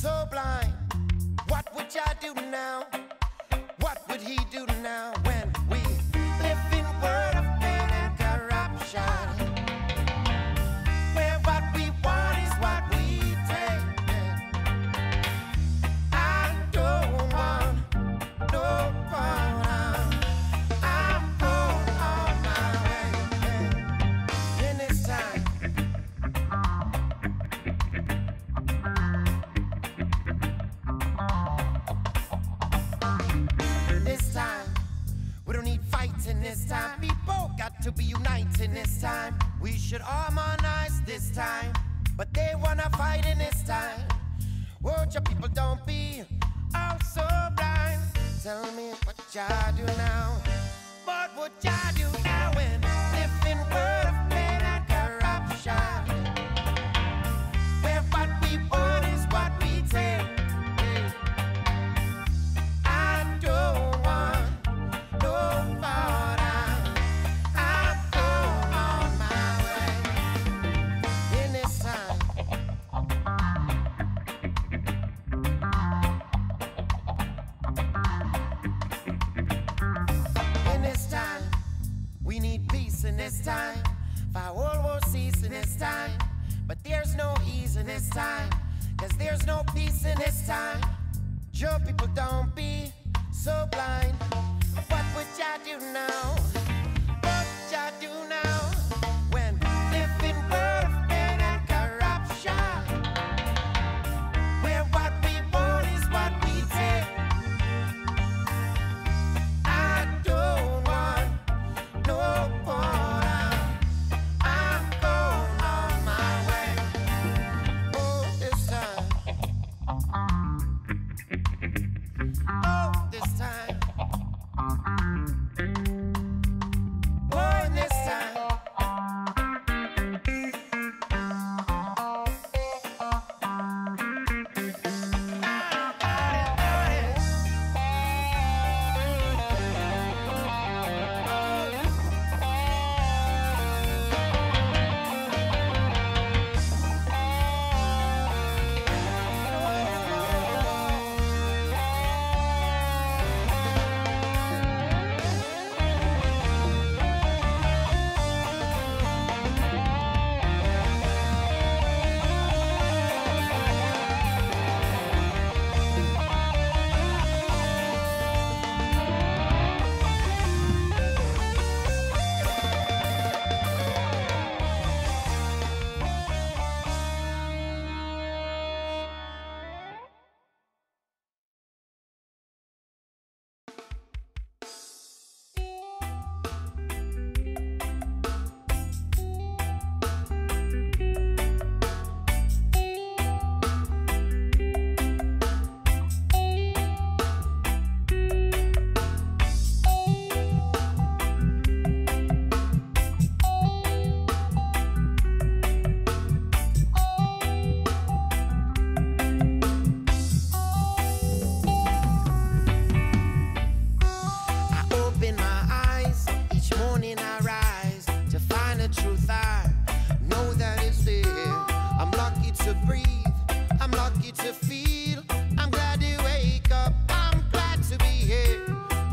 so blind. What would y'all do now? What would he do now when this time. People got to be united this time. We should harmonize this time. But they wanna fight in this time. Watch your people don't be all so blind. Tell me what y'all do now. What would y'all do now when living world in this time. For world will cease in this time. But there's no ease in this time. Cause there's no peace in this time. Joe people don't be so blind. What would y'all do now?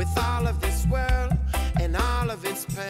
with all of this world and all of its pain.